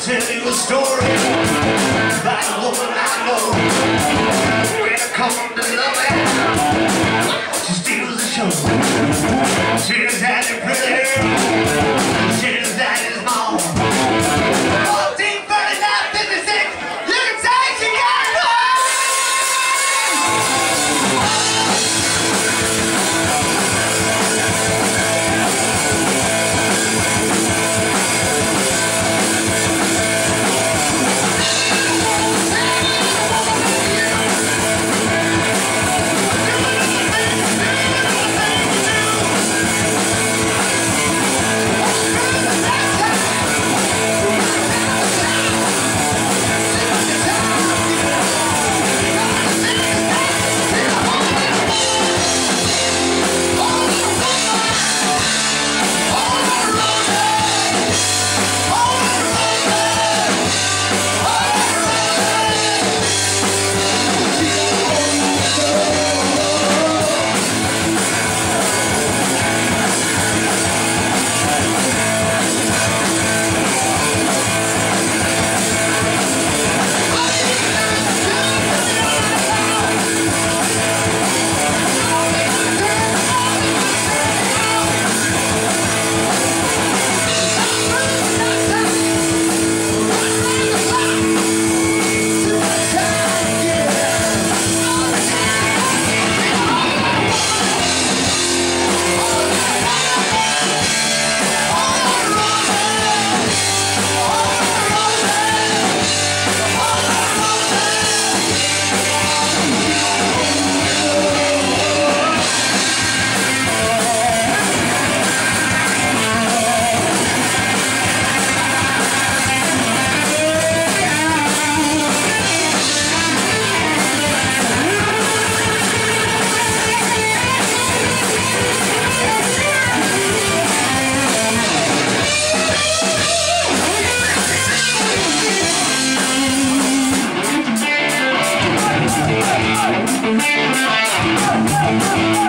tell you a story about a woman I know. When I come to love Thank